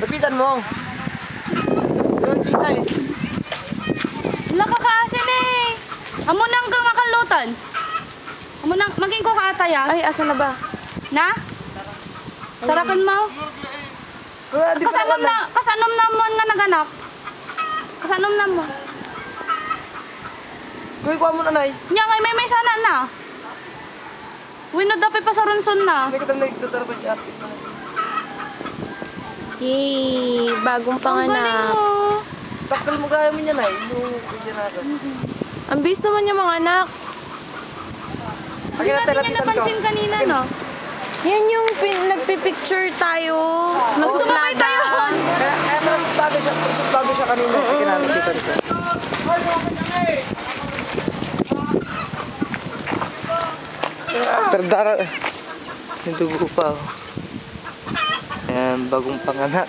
Lapitan mo. Doon kita eh. Nakakaasin eh. Amo nang kang makalutan. Amo nang maging ko kaatay ah. Ay, asa na ba? Na? Tarakan mo. Kasanom na, kasanom na mo nga naganak. Kasanom na mo. Kuya, kuha mo na, Nay. Nya may may sana na. Winod dapat pa sa ronson na. Yay! Bagong panganak. mo. Taktal mo gaya mo niya, Nay. Yung natin. Ang bilis naman niya mga anak. Hindi natin niya napansin kanina, no? Yan yung pin- nagpipicture tayo. Nasuplada. tayo. Kaya, kaya pala bago siya, bago siya kanina. Sige natin dito dito. Tardara. Yung dugo pa. Oh. Ayan, bagong panganak.